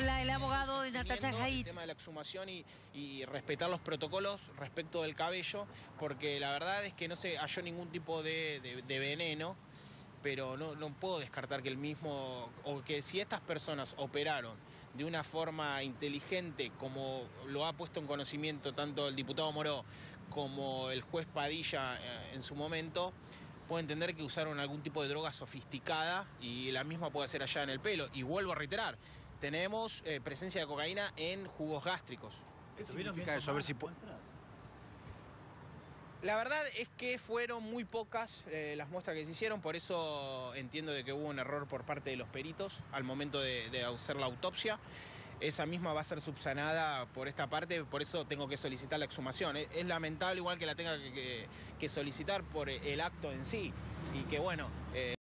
Habla el abogado de Natacha El Haidt. tema de la exhumación y, y respetar los protocolos respecto del cabello, porque la verdad es que no se halló ningún tipo de, de- de veneno, pero no, no puedo descartar que el mismo, o que si estas personas operaron de una forma inteligente, como lo ha puesto en conocimiento tanto el diputado Moró como el juez Padilla eh, en su momento, puedo entender que usaron algún tipo de droga sofisticada y la misma puede ser allá en el pelo. Y vuelvo a reiterar, tenemos eh, presencia de cocaína en jugos gástricos. ¿Qué significa eso? A ver si La verdad es que fueron muy pocas eh, las muestras que se hicieron, por eso entiendo de que hubo un error por parte de los peritos al momento de, de hacer la autopsia. Esa misma va a ser subsanada por esta parte, por eso tengo que solicitar la exhumación. Es, es lamentable igual que la tenga que, que- que solicitar por el acto en sí y que bueno... eh,